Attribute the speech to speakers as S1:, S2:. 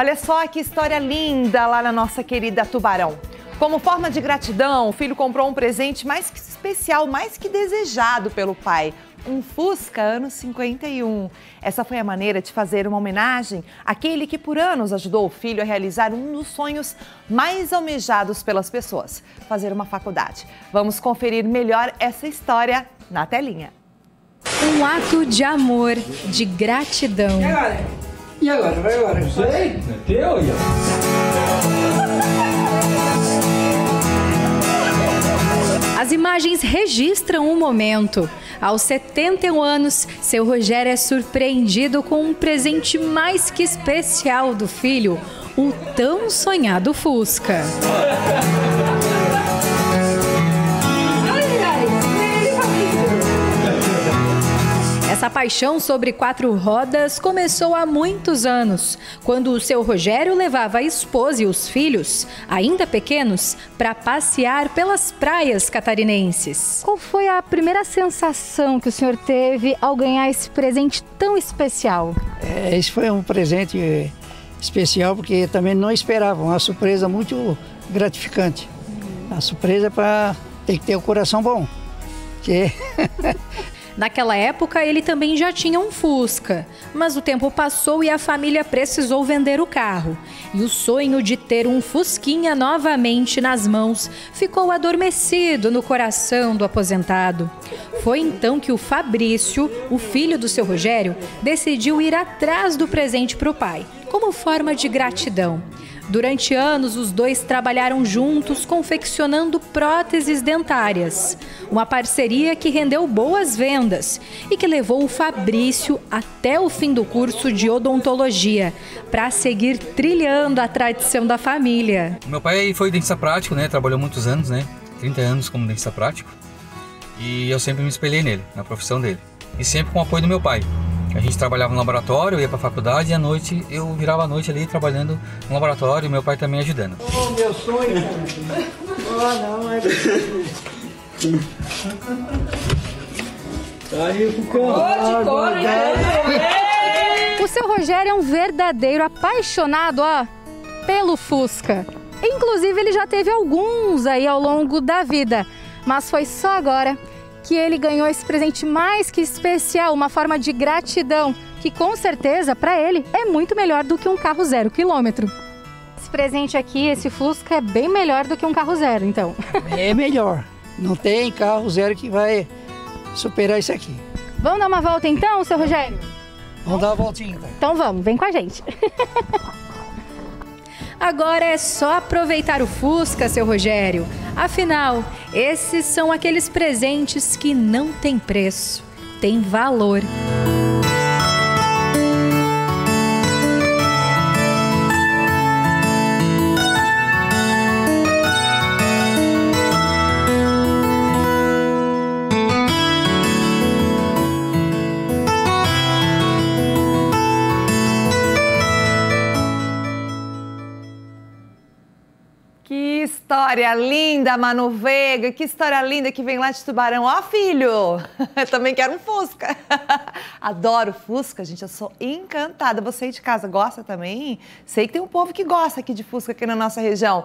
S1: Olha só que história linda lá na nossa querida Tubarão. Como forma de gratidão, o filho comprou um presente mais que especial, mais que desejado pelo pai. Um Fusca anos 51. Essa foi a maneira de fazer uma homenagem àquele que por anos ajudou o filho a realizar um dos sonhos mais almejados pelas pessoas: fazer uma faculdade. Vamos conferir melhor essa história na telinha.
S2: Um ato de amor, de gratidão.
S3: E agora? E agora? Vai agora?
S4: Não sei, é teu, Ian.
S2: As imagens registram o um momento. Aos 71 anos, seu Rogério é surpreendido com um presente mais que especial do filho, o tão sonhado Fusca. Paixão sobre quatro rodas começou há muitos anos, quando o seu Rogério levava a esposa e os filhos, ainda pequenos, para passear pelas praias catarinenses. Qual foi a primeira sensação que o senhor teve ao ganhar esse presente tão especial?
S3: É, esse foi um presente especial porque também não esperava, uma surpresa muito gratificante. A surpresa é para ter que ter o coração bom. Que
S2: Naquela época, ele também já tinha um Fusca, mas o tempo passou e a família precisou vender o carro. E o sonho de ter um Fusquinha novamente nas mãos ficou adormecido no coração do aposentado. Foi então que o Fabrício, o filho do seu Rogério, decidiu ir atrás do presente para o pai, como forma de gratidão. Durante anos, os dois trabalharam juntos confeccionando próteses dentárias. Uma parceria que rendeu boas vendas e que levou o Fabrício até o fim do curso de odontologia, para seguir trilhando a tradição da família.
S5: Meu pai foi dentista prático, né? Trabalhou muitos anos, né? 30 anos como dentista prático. E eu sempre me espelhei nele, na profissão dele. E sempre com o apoio do meu pai. A gente trabalhava no laboratório, eu ia para a faculdade e à noite eu virava a noite ali trabalhando no laboratório e meu pai também ajudando.
S3: Oh, meu sonho, cara. Oh, não, é Aí, Fucão.
S2: O seu Rogério é um verdadeiro apaixonado, ó, pelo Fusca. Inclusive, ele já teve alguns aí ao longo da vida, mas foi só agora que ele ganhou esse presente mais que especial, uma forma de gratidão, que com certeza para ele é muito melhor do que um carro zero quilômetro. Esse presente aqui, esse Fusca, é bem melhor do que um carro zero, então.
S3: É melhor. Não tem carro zero que vai superar isso aqui.
S2: Vamos dar uma volta então, seu Rogério?
S3: Vamos dar uma voltinha. Então,
S2: então vamos, vem com a gente. Agora é só aproveitar o Fusca, seu Rogério. Afinal, esses são aqueles presentes que não têm preço, têm valor.
S1: História linda, Manu Veiga. Que história linda que vem lá de Tubarão. Ó, filho, eu também quero um Fusca. Adoro Fusca, gente. Eu sou encantada. Você aí de casa gosta também? Sei que tem um povo que gosta aqui de Fusca aqui na nossa região.